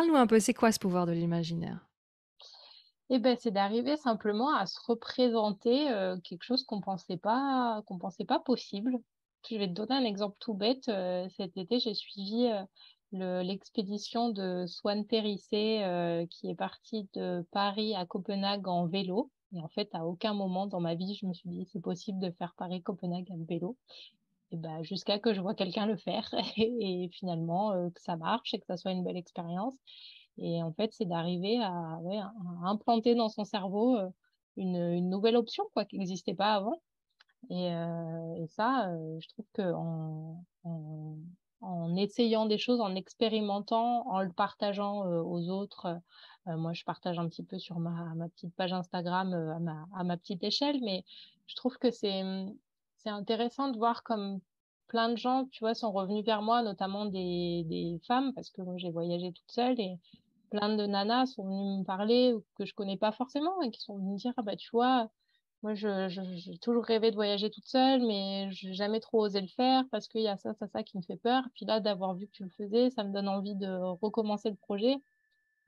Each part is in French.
parle-nous un peu, c'est quoi ce pouvoir de l'imaginaire? Eh ben, c'est d'arriver simplement à se représenter quelque chose qu'on pensait pas, qu'on pensait pas possible. Je vais te donner un exemple tout bête. cet été, j'ai suivi l'expédition de Swan Périssé qui est partie de Paris à Copenhague en vélo. Et en fait, à aucun moment dans ma vie, je me suis dit c'est possible de faire Paris-Copenhague en vélo. Et ben, jusqu'à que je vois quelqu'un le faire et, finalement que ça marche et que ça soit une belle expérience. Et en fait, c'est d'arriver à, implanter dans son cerveau une, nouvelle option quoi qui n'existait pas avant. Et, ça, je trouve que en, en, essayant des choses, en expérimentant, en le partageant aux autres, moi je partage un petit peu sur ma, petite page Instagram à ma, petite échelle, mais je trouve que c'est c'est intéressant de voir comme plein de gens, tu vois, sont revenus vers moi, notamment des, des femmes, parce que j'ai voyagé toute seule et plein de nanas sont venues me parler que je connais pas forcément et qui sont venues me dire, ah bah tu vois, moi je, j'ai toujours rêvé de voyager toute seule, mais j'ai jamais trop osé le faire parce qu'il y a ça, ça, ça qui me fait peur. Puis là, d'avoir vu que tu le faisais, ça me donne envie de recommencer le projet.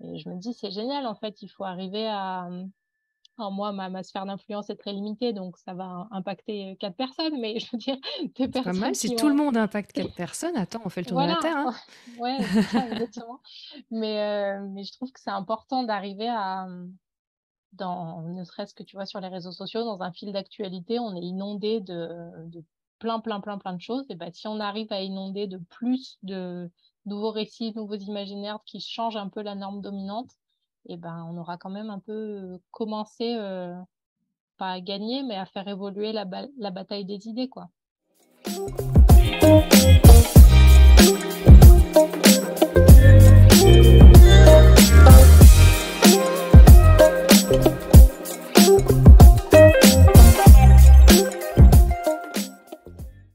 Et je me dis, c'est génial, en fait, il faut arriver à, moi, ma, sphère d'influence est très limitée, donc ça va impacter quatre personnes, mais je veux dire, des personnes. Pas mal, si tout le monde impacte quatre personnes, attends, on fait le tour de la Terre. Hein. ouais, exactement. Mais, mais je trouve que c'est important d'arriver à, dans, ne serait-ce que tu vois sur les réseaux sociaux, dans un fil d'actualité, on est inondé de, de, plein, plein, plein, plein de choses. Et ben, si on arrive à inonder de plus de nouveaux récits, nouveaux imaginaires qui changent un peu la norme dominante, et ben, on aura quand même un peu commencé, euh, pas à gagner, mais à faire évoluer la, la bataille des idées, quoi.